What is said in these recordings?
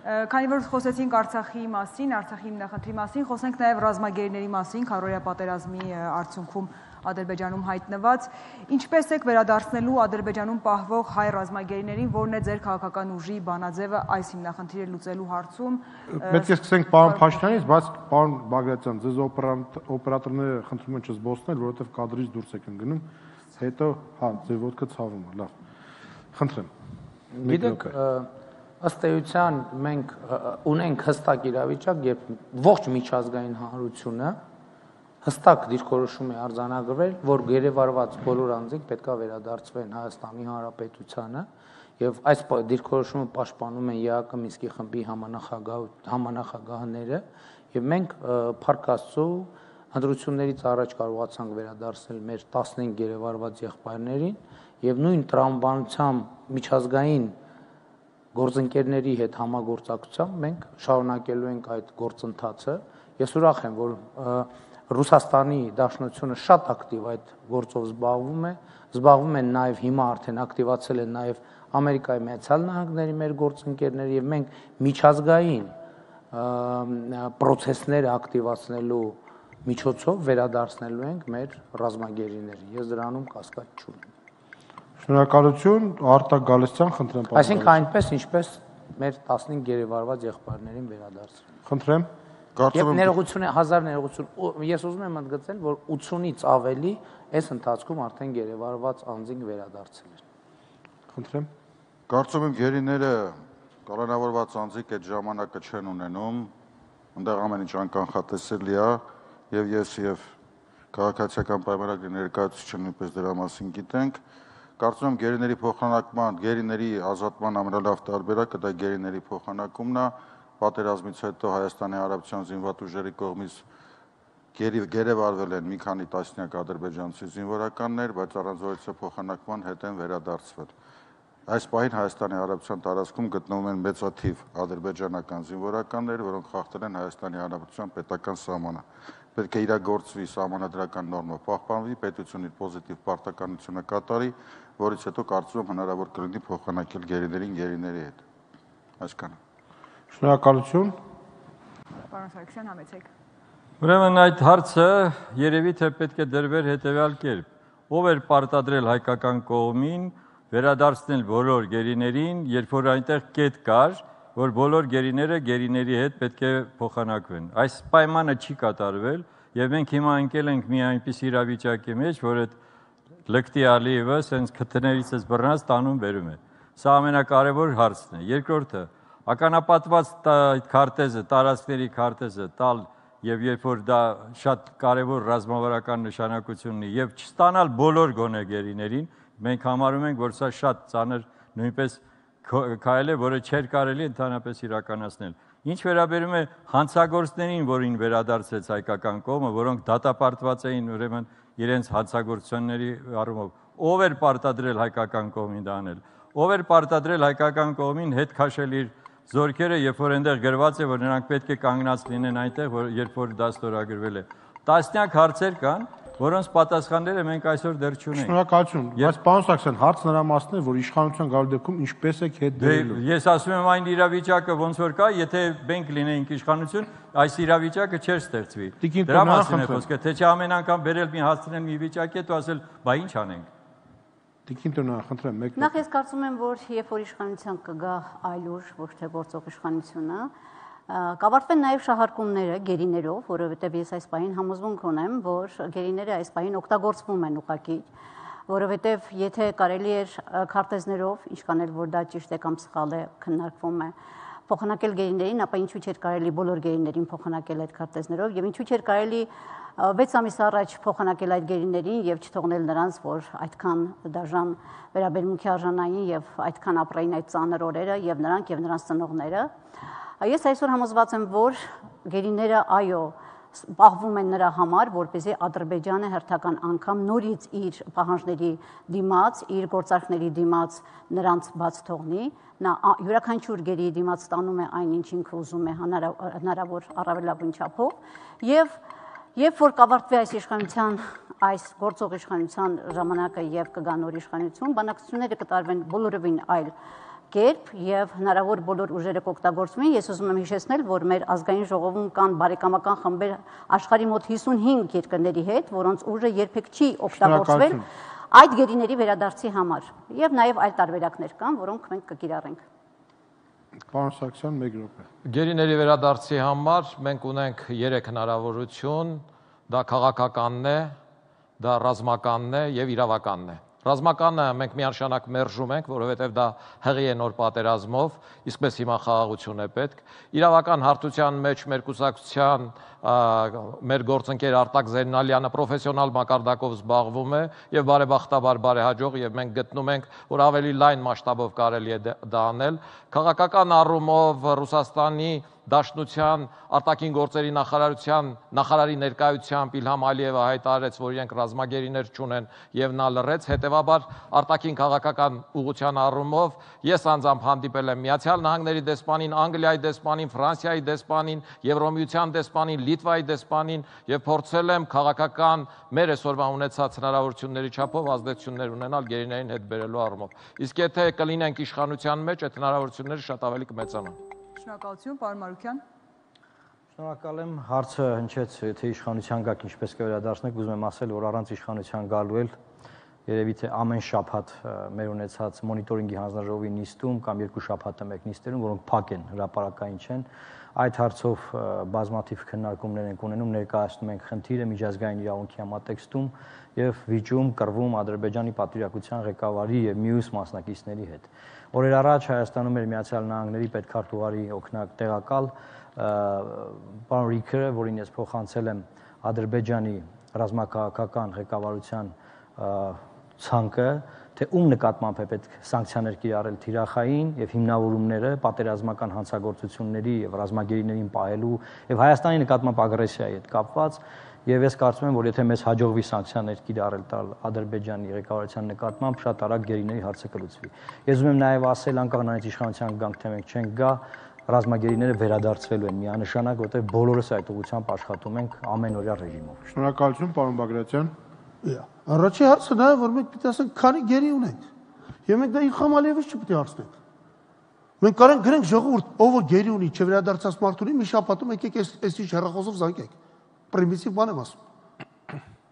Քանի որ խոսեցինք Արցախի մասին, Արցախի հիմնախնդրի մասին, խոսենք նաև ռազմագերիների մասին, քարորիա պատերազմի արդյունքում Ադրբեջանում հայտնված։ Ինչպես եք վերադարձնելու Ադրբեջանում պահվող հայ ռազմագերիներին, որն է ձեր քաղաքական ուժի բանաձևը այս հիմնախնդիրը լուծելու հարցում։ Պետք է սկսենք պարոն Փաշինյանից, բայց պարոն Բագրատյան, ձեզ օպերատորները խնդրում են չզբոսնել, որովհետև կադրից դուրս եք ընկնում, հետո հա, ձեր ոդկը ցավում է, լավ։ Խնդրեմ։ Գիտեք, ըստ էության մենք ունենք հստակ իրավիճակ, երբ ողջ միջազգային հանրությունը հստակ դիրքորոշում է արձանագրվել, որ գերեվարված բոլոր անձինք պետքա վերադարձվեն Հայաստանի Հանրապետությանը եւ այս դիրքորոշումը պաշտպանում են ԵԱԿ Մինսկի խմբի համանախագահ համանախագահները եւ մենք Փարք Աստծո հանդրություններից առաջ կարողացանք վերադարձնել մեր 15 գերեվարված եղբայրներին եւ նույն տրամաբանությամբ միջազգային գործընկերների հետ համագործակցությամբ մենք շարունակելու ենք այդ գործընթացը։ Ես ուրախ եմ, որ Ռուսաստանի Դաշնությունը շատ ակտիվ այդ գործով զբաղվում է, զբաղվում են նաև հիմա արդեն ակտիվացել են նաև Ամերիկայի Միացյալ Նահանգների մեր գործընկերները եւ մենք միջազգային process-ները ակտիվացնելու միջոցով վերադարձնելու ենք մեր ռազմագերիներին։ Ես դրանում կասկած չունեմ։ Շնորհակալություն, Արտակ Գալստյան, խնդրեմ պարոն։ Այսինքն այնպես, ինչպես մեր 15 գերեվարված եղբայրներին վերադարձրել։ Խնդրեմ։ Կարծում եմ ներողություն է 1000 ներողություն։ Ես ուզում եմ ընդգծել, որ 80-ից ավելի այս ընթացքում արդեն գերեվարված անձինք վերադարձել են։ Խնդրեմ։ Կարծում եմ գերիները կալանավորված անձիկ այդ ժամանակը չեն ունենում։ Այնտեղ ամեն ինչ անկանխատեսելի է եւ ես եւ քաղաքացիական պայմանագրի ներկայացուցիչը նույնպես դրա մասին գիտենք։ Կարծում եմ գերիների փոխանակման, գերիների ազատման ամենալավ տարբերակը դա գերիների փոխանակումն է։ Պատերազմից հետո Հայաստանի Հանրապետության զինված ուժերի կողմից գերեվարվել են մի քանի տասնյակ ադրբեջանցի զինվորականներ, բայց առանց որևէ փոխանակման հետ են վերադարձվել։ Այս պահին Հայաստանի Հանրապետության տարածքում գտնվում են մեծաթիվ ադրբեջանական զինվորականներ, որոնք խախտել են Հայաստանի Հանրապետության պետական սահմանը պետք է իրագործվի սահմանադրական նորմը պահպանվի, պետությունը իր պոզիտիվ պարտականությունը կատարի, որից հետո կարծում եմ հնարավոր կլինի փոխանակել գերիներին գերիների հետ։ Այսքանը։ Շնորհակալություն։ Պարոն Սարգսյան, համեցեք։ Ուրեմն այդ հարցը երևի թե պետք է դրվեր հետևյալ կերպ. ով էր պարտադրել հայկական կողմին վերադարձնել բոլոր գերիներին, երբ որ այնտեղ կետ կար, որ բոլոր գերիները գերիների հետ պետք է փոխանակվեն։ Այս պայմանը չի կատարվել եւ մենք հիմա ընկել ենք մի այնպիսի իրավիճակի մեջ, որ այդ լկտի Ալիևը սենց քթներից էս բռնած տանում վերում է։ Սա ամենակարևոր հարցն է։ Երկրորդը, ականապատված քարտեզը, տարածքների քարտեզը տալ եւ երբ որ դա շատ կարևոր ռազմավարական նշանակություն ունի եւ չստանալ բոլոր գոնեգերիներին, մենք համարում ենք, որ սա շատ ծանր նույնպես քայլ է, որը չէր կարելի ընդհանրապես իրականացնել։ Ինչ վերաբերում է հանցագործներին, որին վերադարձեց հայկական կողմը, որոնք դատապարտված էին ուրեմն իրենց հանցագործությունների առումով, ով էր պարտադրել հայկական կողմին դա անել։ Ով էր պարտադրել հայկական կողմին հետ քաշել իր զորքերը, երբ որ այնտեղ գրված է, որ նրանք պետք է կանգնած լինեն այնտեղ, որ երբ որ դա ստորագրվել է։ Տասնյակ հարցեր կան, որոնց պատասխանները մենք այսօր դեռ չունենք։ Շնորհակալություն։ Բայց պարոն Սաքսյան, հարցն նրա մասն է, որ իշխանության գալու դեպքում ինչպես եք հետ դե, դրելու։ Ես ասում եմ այն իրավիճակը ոնց որ կա, եթե մենք լինեինք իշխանություն, այս իրավիճակը չէր ստեղծվի։ Դրա մասին է խոսքը, թե չէ ամեն անգամ բերել մի հասցնել մի վիճակի հետ ու ասել, բա ինչ անենք։ Տիկին տնա, խնդրեմ, մեկ Նախ ես կարծում եմ, որ երբ որ իշխանության կգա այլ ուժ, ոչ թե գործող իշխանությունը, Կավարտվեն նաև շահարկումները գերիներով, որովհետև ես այս պահին համոզմունք ունեմ, որ գերիները այս պահին օգտագործվում են ուղակի, որովհետև եթե կարելի էր քարտեզներով, ինչքան էլ որ դա ճիշտ է կամ սխալ է, քննարկվում է, փոխանակել գերիներին, ապա ինչու՞ չէր կարելի բոլոր գերիներին փոխանակել այդ քարտեզներով եւ ինչու՞ չէր կարելի 6 ամիս առաջ փոխանակել այդ գերիներին եւ չթողնել նրանց, որ այդքան դաժան վերաբերմունքի արժանային եւ այդքան ապրային այդ ծանր օրերը եւ նրանք եւ նրանց ծնողները Ես այսօր համոզված եմ, որ գերիները այո պահվում են նրա համար, որպեսզի Ադրբեջանը հերթական անգամ նորից իր պահանջների դիմաց, իր գործարքների դիմաց նրանց բաց թողնի, նա յուրաքանչյուր գերի դիմաց ստանում է այն, ինչ ինքը ուզում է հնարավոր առավելագույն չափով եւ երբ որ կավարտվի այս իշխանության այս գործող իշխանության ժամանակը եւ կգա նոր իշխանություն, բանակցությունները կտարվեն բոլորովին այլ կերպ եւ հնարավոր բոլոր ուժերը կօգտագործվեն։ Ես ուզում եմ հիշեցնել, որ մեր ազգային ժողովում կան բարեկամական խմբեր աշխարհի մոտ 55 երկրների հետ, որոնց ուժը երբեք չի օգտագործվել այդ գերիների վերադարձի համար եւ նաեւ այլ տարբերակներ կան, որոնք մենք կկիրառենք։ Պարոն Սաքսյան, 1 րոպե։ Գերիների վերադարձի համար մենք ունենք 3 հնարավորություն, դա քաղաքականն է, դա ռազմականն է եւ իրավականն է։ Ռազմականը մենք միանշանակ մերժում ենք, որովհետև դա հղի է նոր պատերազմով, իսկ մեզ հիմա խաղաղություն է պետք։ Իրավական հարթության մեջ մեր կուսակցության մեր գործընկեր Արտակ Զեննալյանը պրոֆեսիոնալ մակարդակով զբաղվում է եւ բարեբախտաբար բարեհաջող եւ մենք գտնում ենք, որ ավելի լայն մասշտաբով կարելի է դա անել։ Քաղաքական առումով Ռուսաստանի Դաշնության արտաքին գործերի նախարարության նախարարի ներկայությամբ Իլհամ Ալիևը հայտարարեց, որ իրենք ռազմագերիներ չունեն եւ նա լռեց, հետեւաբար արտաքին քաղաքական ուղղության առումով ես անձամբ հանդիպել եմ Միացյալ Նահանգների դեսպանին, Անգլիայի դեսպանին, Ֆրանսիայի դեսպանին, Եվրոմիության դեսպանին, Լիտվայի դեսպանին եւ փորձել եմ քաղաքական մեր այսօրվա ունեցած հնարավորությունների չափով ազդեցություններ ունենալ գերիներին հետ բերելու առումով։ Իսկ եթե կլինենք իշխանության մեջ, այդ հնարավորությունները շատ ավելի կմեծանան։ Շնորհակալություն, պարոն Մարուկյան։ Շնորհակալ եմ։ Հարցը հնչեց, թե իշխանության գաք ինչպես կվերադարձնեք, ուզում եմ ասել, որ առանց իշխանության գալու էլ երևի թե ամեն շաբաթ մեր ունեցած մոնիտորինգի հանձնաժողովի նիստում կամ երկու շաբաթը մեկ նիստերում, որոնք փակ են, հրաապարակային չեն, այդ հարցով բազմաթիվ քննարկումներ ենք ունենում, ներկայացնում ենք խնդիրը միջազգային իրավունքի համատեքստում եւ վիճում կռվում Ադրբեջանի պատվիրակության ղեկավարի եւ մյուս մասնակիցների հետ։ Օրեր առաջ Հայաստանում էր Միացյալ Նահանգների պետքարտուղարի օկնակ տեղակալ պարոն Ռիքերը, որին ես փոխանցել եմ Ադրբեջանի ռազմաքաղաքական ղեկավարության ցանկը, թե ում նկատմամբ է պետք սանկցիաներ կիրառել թիրախային եւ հիմնավորումները պատերազմական հանցագործությունների եւ ռազմագերիներին պահելու եւ Հայաստանի նկատմամբ ագրեսիայի հետ կապված Եվ ես կարծում եմ, որ եթե մեզ հաջողվի սանկցիաներ կիրառել տալ Ադրբեջանի ղեկավարության նկատմամբ, շատ արագ գերիների հարցը կլուծվի։ Ես ուզում եմ նաև ասել, անկախ նրանից իշխանության գանք թե մենք չենք գա, ռազմագերիները վերադարձվելու են միանշանակ, որտեղ բոլորս այդ ուղղությամբ աշխատում ենք ամենօրյա ռեժիմով։ Շնորհակալություն, պարոն Բագրատյան։ Առաջի հարցը դա է, որ մենք պիտի ասենք, քանի գերի ունենք։ Եվ մենք դա Իլխամ Ալիևից չպիտի հարցնենք։ Մենք կարող գրենք ժողովուրդ, ով որ գերի ունի, չվերադարձած մարդ ունի, մի շաբաթում եկեք այս այսի հեռախոսով զանգեք պրիմիտիվ բան եմ ասում։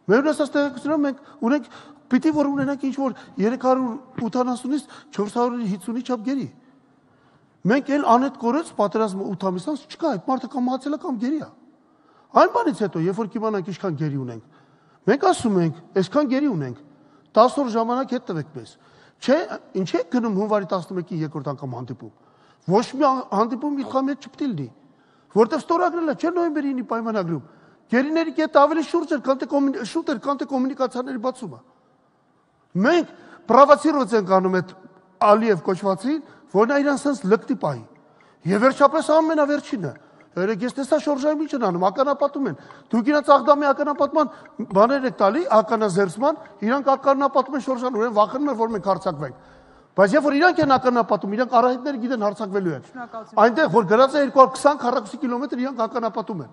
Մեր ունեցած տեղեկությունով մենք ունենք պիտի որ ունենանք ինչ որ 380-ից 450-ի չափ գերի։ Մենք էլ անետ կորեց պատերազմը 8 ամիսից չկա, այդ մարդը կամ մահացել է կամ գերի է։ Այն բանից հետո, երբ որ կիմանանք ինչքան գերի ունենք, մենք ասում ենք, այսքան գերի ունենք, 10 օր ժամանակ հետ տվեք մեզ։ Չէ, ինչ է գնում հունվարի 11-ի երկրորդ անգամ հանդիպում։ Ոչ մի հանդիպում մի խամի հետ չպետք լինի, որտեղ ստորագրել է չէ նոյեմբերի 9-ի պայմանագրում Գերիների կետը ավելի շուրջ էր, քան թե շուտ էր, քան թե կոմունիկացիաների բացումը։ Մենք պրովոցիրոց ենք անում այդ Ալիև կոչվածին, որ նա իրան sense լկտի պահի։ Եվ վերջապես ամենավերջինը Երեք ես տեսա շորժայում ինչ են անում, ականապատում են։ Դուք իրանց աղդամի ականապատման բաներ եք տալի, ականազերծման, իրանք ականապատում են շորժան, ուրեմն վախենում են, որ մենք հարցակվենք։ Բայց երբ որ իրանք են ականապատում, իրանք արահետները գիտեն հարցակվելու են։ Այնտեղ որ գրած է 220 քառակուսի կիլոմետր իրանք ականապատում են։